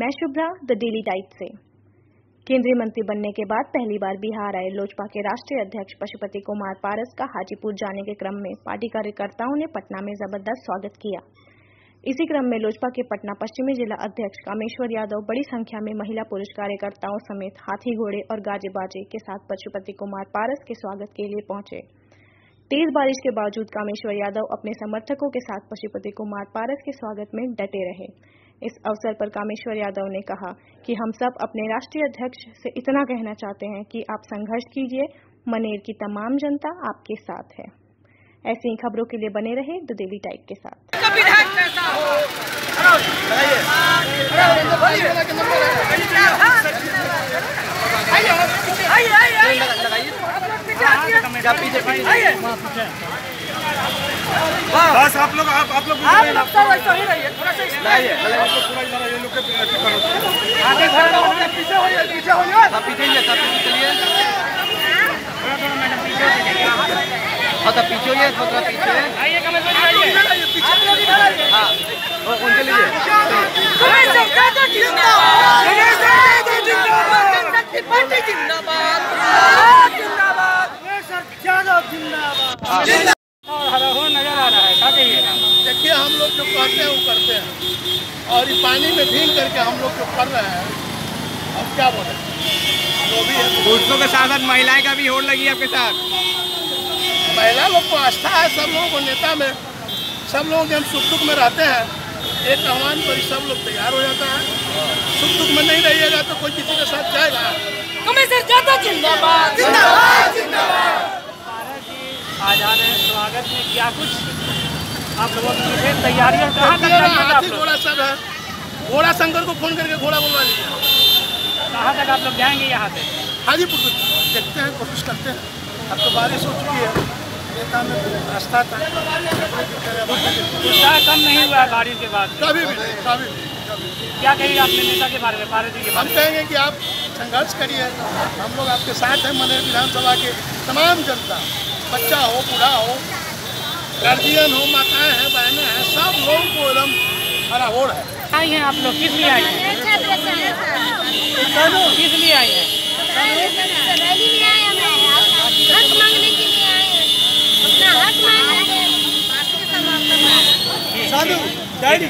मैं Shubhra the daily type से। केंद्रीय मंत्री बनने के बाद पहली बार बिहार आए लोजपा के राष्ट्रीय अध्यक्ष पशुपति कुमार पारस का हाजीपुर जाने के क्रम में पार्टी कार्यकर्ताओं ने पटना में ज़बरदस्त स्वागत किया। इसी क्रम में लोजपा के पटना पश्चिमी जिला अध्यक्ष कामेश्वर यादव, बड़ी संख्या में महिला पुरुष कार्यकर्ताओं समेत हाथी घोड़े और गाजे बाजे के साथ पशुपति कुमार पारस के स्वागत के लिए पहुँचे। तेज बारिश के बावजूद कामेश्वर यादव अपने समर्थकों के साथ पशुपति कुमार पारस के स्वागत में डटे रहे। इस अवसर पर कामेश्वर यादव ने कहा कि हम सब अपने राष्ट्रीय अध्यक्ष से इतना कहना चाहते हैं कि आप संघर्ष कीजिए मनेर की तमाम जनता आपके साथ है। ऐसी खबरों के लिए बने रहे द डेली टाइप के साथ। पीछे पीछे बस आप लोग आप आप लोग आप लोग सब ऐसे ही रहिए थोड़ा सा पूरा इधर ये लोग के आगे खड़े रहो पीछे होइए पीछे होइए। आप पीछे ही सब पीछे चलिए थोड़ा थोड़ा मैडम पीछे हो जाइए हाँ तो पीछे ही है थोड़ा पीछे। आइए कमल आइए। आप लोग इधर आइए हाँ और उनके लिए। गणेश दादा जिंदाबाद। गणेश दादा जिंदाबाद। शक्ति पार्टी जिंदाबाद। जिंदाबाद। सर यादव जिंदाबाद। और हरा हो नज़र आ रहा है क्या कहिए देखिए हम लोग जो कहते हैं वो करते हैं। और ये पानी में भीग करके हम लोग जो कर रहे हैं अब क्या बोले? जो भी है। पुरुषों के साथ साथ महिलाएँ का भी होड़ लगी है आपके साथ? महिला लोग को आस्था है सब लोगों को नेता में सब लोग हम सुख दुख में रहते हैं। एक आह्वान पर ही सब लोग तैयार हो जाता है। सुख दुख में नहीं रहिएगा तो कोई किसी के साथ जाएगा। कमिश्नर ज़्यादा जिंदाबाद। जिंदाबाद जिंदाबाद। आज आ रहे स्वागत में क्या कुछ आप लोगों की विशेष तैयारियाँ कहाँ तक घोड़ा सब है। घोड़ा शंकर को फ़ोन करके घोड़ा बुलवा लीजिए। कहाँ तक आप लोग जाएँगे यहाँ से? हाजीपुर देखते हैं कोशिश करते हैं। अब तो बारिश हो चुकी है। नेता में रास्ता था। उत्साह कम नहीं हुआ है बारिश के बाद। कभी भी नहीं कभी। क्या कहेंगे अपने नेता के बारे में पारस के हम कहेंगे कि आप संघर्ष करिए। हम लोग आपके साथ हैं मने विधानसभा के तमाम जनता। बच्चा हो बूढ़ा हो गार्जियन हो माताएँ हैं बहनें हैं सब लोगों को एकदम हरा हराहोर है। आई हैं आप लोग किस लिए आई हैं? किस लिए आई हैं? साधु डायरी